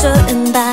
pleasure in that.